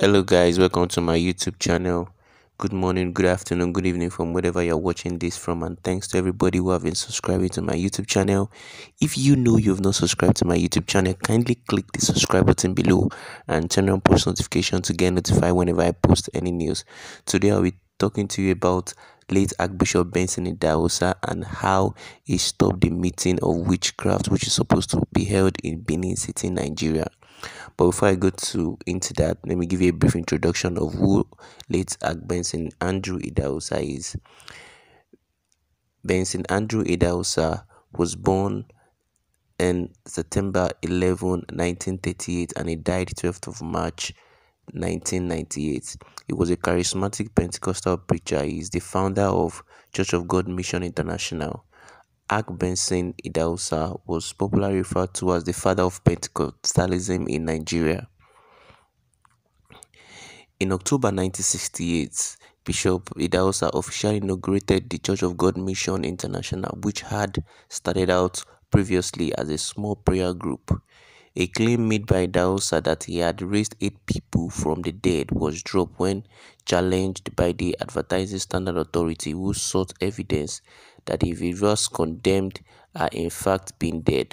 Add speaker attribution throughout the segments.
Speaker 1: Hello guys, welcome to my YouTube channel. Good morning, good afternoon, good evening from wherever you're watching this from and thanks to everybody who have been subscribing to my YouTube channel. If you know you have not subscribed to my YouTube channel, kindly click the subscribe button below and turn on post notification to get notified whenever I post any news. Today I'll be talking to you about late Archbishop Benson Idahosa and how he stopped the meeting of witchcraft which is supposed to be held in Benin City, Nigeria. But before I go to into that, let me give you a brief introduction of who late Arch Benson Andrew Idahosa is. Benson Andrew Idahosa was born in September 11, 1938 and he died 12th of March 1998. He was a charismatic Pentecostal preacher. He is the founder of Church of God Mission International. Arch Benson Idahosa was popularly referred to as the father of Pentecostalism in Nigeria. In October 1968, Bishop Idahosa officially inaugurated the Church of God Mission International, which had started out previously as a small prayer group. A claim made by Idahosa that he had raised eight people from the dead was dropped when challenged by the Advertising Standard Authority, who sought evidence that the individuals condemned are in fact being dead.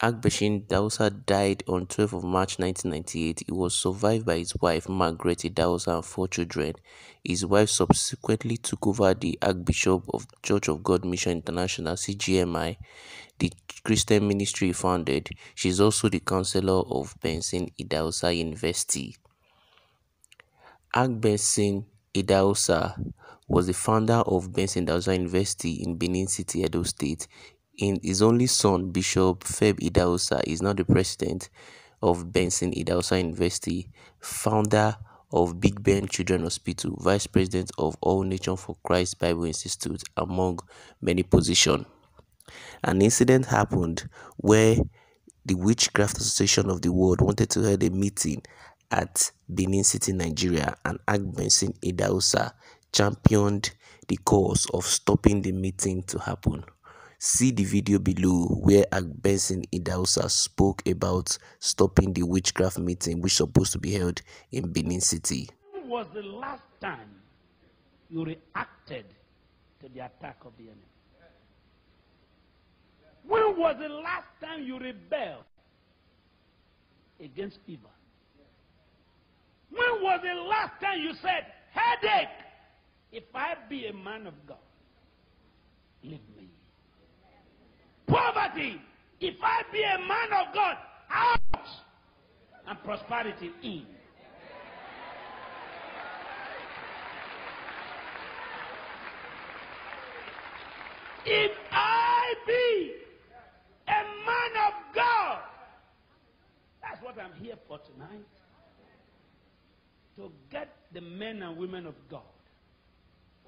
Speaker 1: Archbishop Idahosa died on 12 of March 1998. He was survived by his wife Margaret Idahosa and four children. His wife subsequently took over the Archbishop of Church of God Mission International (CGMI), the Christian ministry he founded. She is also the counselor of Benson Idahosa University. Arch Benson Idahosa was the founder of Benson Idahosa University in Benin City, Edo State. In his only son, Bishop Feb Idahosa, is now the president of Benson Idahosa University, founder of Big Ben Children Hospital, vice president of All Nation for Christ Bible Institute, among many positions. An incident happened where the Witchcraft Association of the World wanted to hold a meeting at Benin City, Nigeria, and Arch Benson Idahosa championed the cause of stopping the meeting to happen. See the video below where Arch Benson Idahosa spoke about stopping the witchcraft meeting which supposed to be held in Benin City.
Speaker 2: When was the last time you reacted to the attack of the enemy? When was the last time you rebelled against evil? When was the last time you said, headache, if I be a man of God, leave me? Poverty, if I be a man of God, out! And prosperity in. If I be a man of God, that's what I'm here for tonight. To get the men and women of God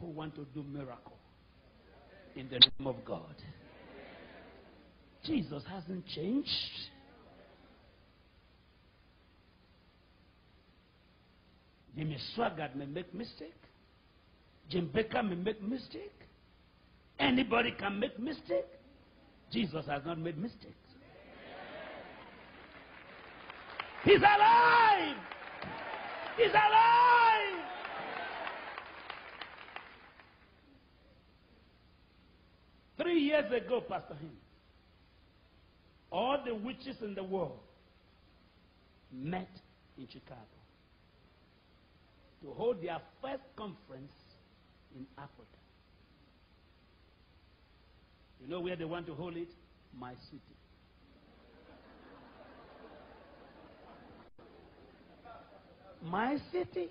Speaker 2: who want to do miracle in the name of God. Jesus hasn't changed. Jimmy Swaggart may make mistake. Jim Bakker may make mistake. Anybody can make mistake. Jesus has not made mistakes. He's alive. He's alive. Three years ago, Pastor Hinn, all the witches in the world met in Chicago to hold their first conference in Africa. You know where they want to hold it? My city. My city.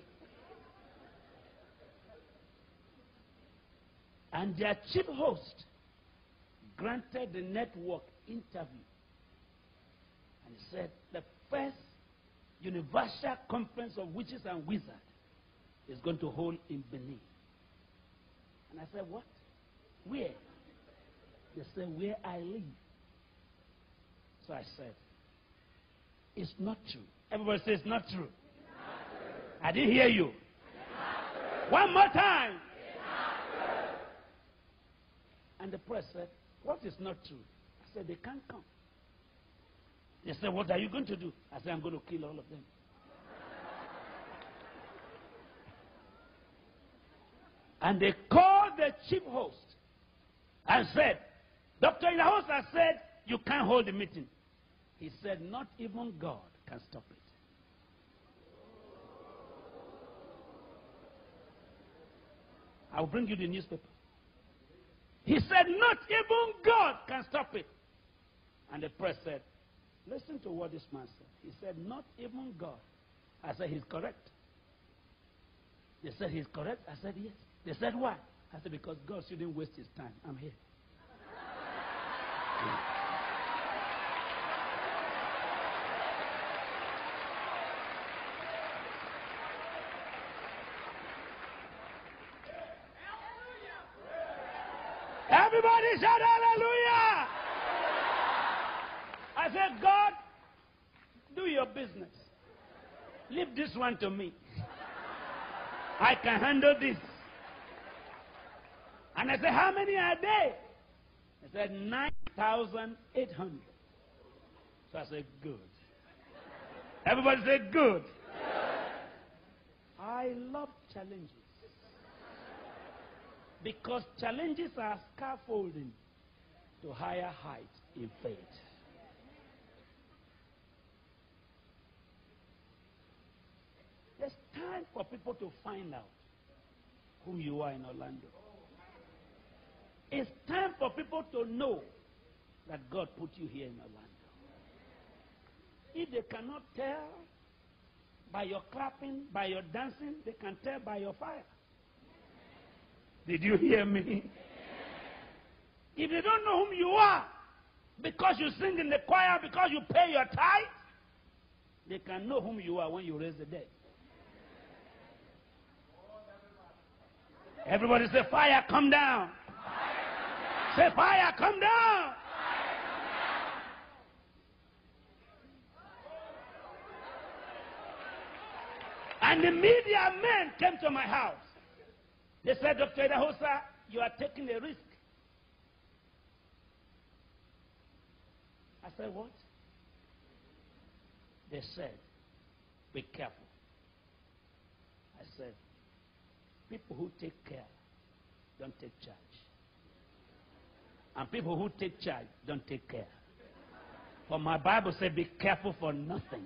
Speaker 2: And their chief host granted the network interview. And he said, the first universal conference of witches and wizards is going to hold in Benin. And I said, what? Where? They said, where I live. So I said, it's not true. Everybody says it's not true. I didn't hear you. One more time. And the press said, What is not true? I said, They can't come. They said, What are you going to do? I said, I'm going to kill all of them. and they called the chief host and said, Dr. Idahosa said, You can't hold the meeting. He said, Not even God can stop it. I'll bring you the newspaper. He said, not even God can stop it. And the press said, listen to what this man said. He said, not even God. I said, he's correct. They said, he's correct. I said, yes. They said, why? I said, because God shouldn't waste his time. I'm here. Everybody shout hallelujah! I said, God, do your business. Leave this one to me. I can handle this. And I said, How many are they? He said, 9,800. So I said, Good. Everybody said, Good. I love challenges. Because challenges are scaffolding to higher heights in faith. It's time for people to find out whom you are in Orlando. It's time for people to know that God put you here in Orlando. If they cannot tell by your clapping, by your dancing, they can tell by your fire. Did you hear me? If they don't know whom you are, because you sing in the choir, because you pay your tithe, they can know whom you are when you raise the dead. Everybody say, fire, come down. Say, fire, come down. And the media men came to my house. They said, Dr. Idahosa, you are taking a risk. I said, what? They said, be careful. I said, people who take care don't take charge. And people who take charge don't take care. For my Bible says, be careful for nothing.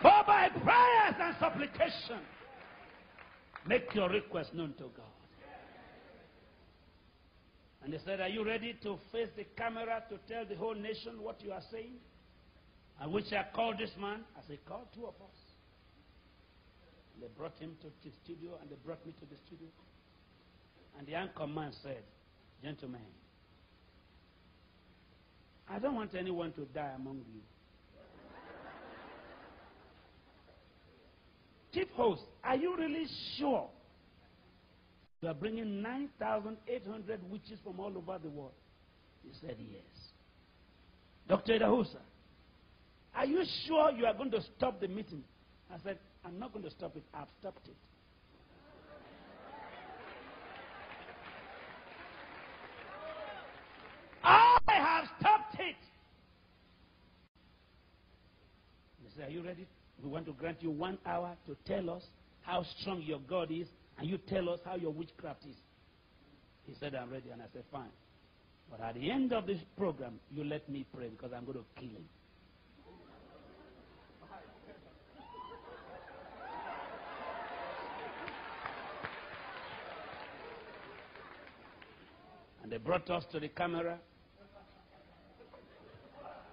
Speaker 2: For by prayers and supplication, make your request known to God. And they said, Are you ready to face the camera to tell the whole nation what you are saying? And which I called this man. I said, Call two of us. They brought him to the studio and they brought me to the studio. And the anchor man said, Gentlemen, I don't want anyone to die among you. Chief host, are you really sure you are bringing 9,800 witches from all over the world? He said, Yes. Dr. Idahosa, are you sure you are going to stop the meeting? I said, I'm not going to stop it. I've stopped it. I have stopped it. He said, Are you ready? We want to grant you one hour to tell us how strong your God is, and you tell us how your witchcraft is. He said, I'm ready. And I said, Fine. But at the end of this program, you let me pray because I'm going to kill him. And they brought us to the camera.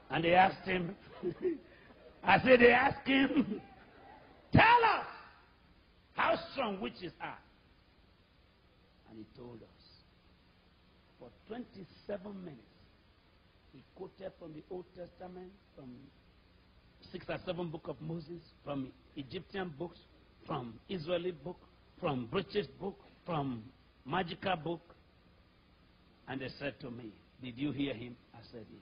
Speaker 2: And they asked him, I said, they asked him, tell us how strong witches are. And he told us. For 27 minutes, he quoted from the Old Testament, from six or seven book of Moses, from Egyptian books, from Israeli book, from British book, from magical book. And they said to me, did you hear him? I said, yes.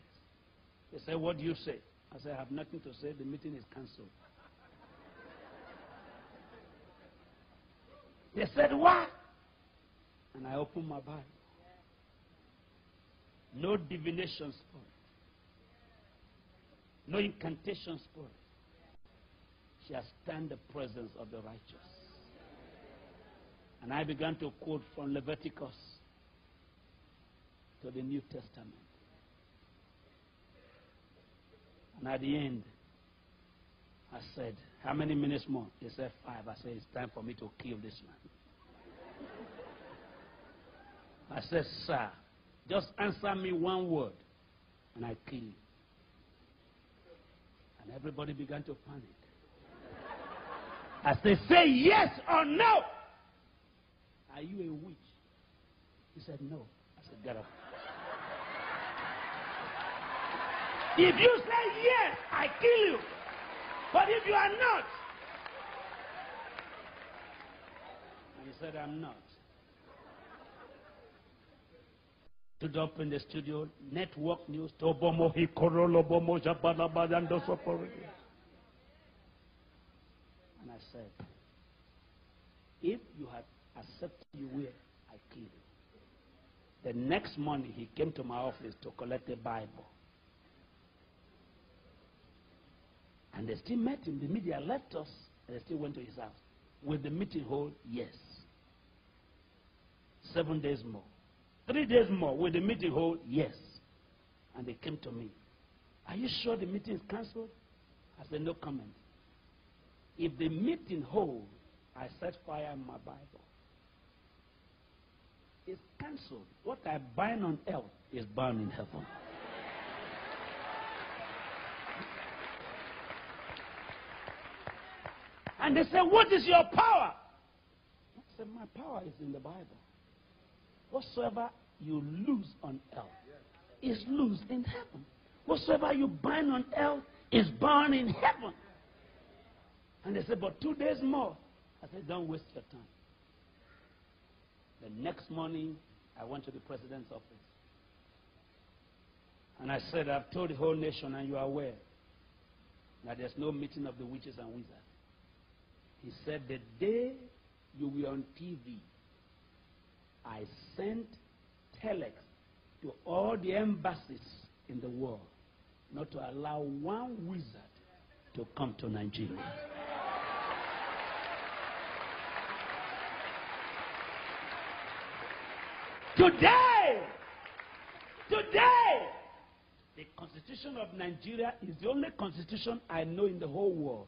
Speaker 2: They said, what do you say? I said, I have nothing to say. The meeting is cancelled. They said, what? And I opened my Bible. No divination spirit. No incantation spirit. She has stand the presence of the righteous. And I began to quote from Leviticus to the New Testament. And at the end, I said, How many minutes more? He said, Five. I said, It's time for me to kill this man. I said, Sir, just answer me one word, and I kill you. And everybody began to panic. I said, Say yes or no. Are you a witch? He said, No. I said, Get up. If you say yes, I kill you. But if you are not, and he said, I'm not. Stood up in the studio, network news, Tobomo Hikorolobomo Jabalabadando And I said, if you had accepted you will, I kill you. The next morning he came to my office to collect a Bible. And they still met him. The media left us, and they still went to his house. With the meeting hold? Yes. Seven days more. Three days more. With the meeting hold? Yes. And they came to me. Are you sure the meeting is cancelled? I said, no comment. If the meeting hold, I set fire in my Bible. It's cancelled. What I bind on earth is bound in heaven. And they said, What is your power? I said, My power is in the Bible. Whatsoever you lose on earth is loose in heaven. Whatsoever you bind on earth is bound in heaven. And they said, But two days more. I said, Don't waste your time. The next morning, I went to the president's office. And I said, I've told the whole nation, and you are aware, that there's no meeting of the witches and wizards. He said, The day you were on TV, I sent telex to all the embassies in the world not to allow one wizard to come to Nigeria. Today, today, the constitution of Nigeria is the only constitution I know in the whole world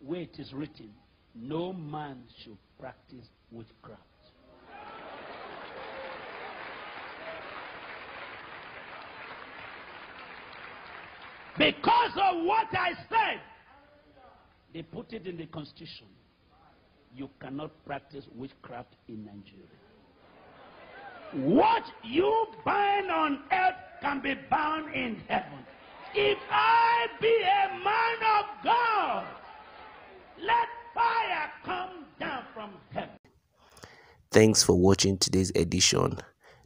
Speaker 2: where it is written no man should practice witchcraft. Because of what I said, they put it in the constitution. You cannot practice witchcraft in Nigeria. What you bind on earth can be bound in heaven. If I be a man of God, let fire come down from heaven.
Speaker 1: Thanks for watching today's edition.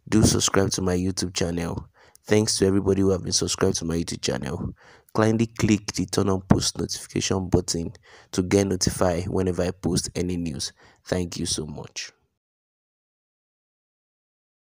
Speaker 1: Do subscribe to my YouTube channel. Thanks to everybody who have been subscribed to my YouTube channel. Kindly click the turn on post notification button to get notified whenever I post any news. Thank you so much.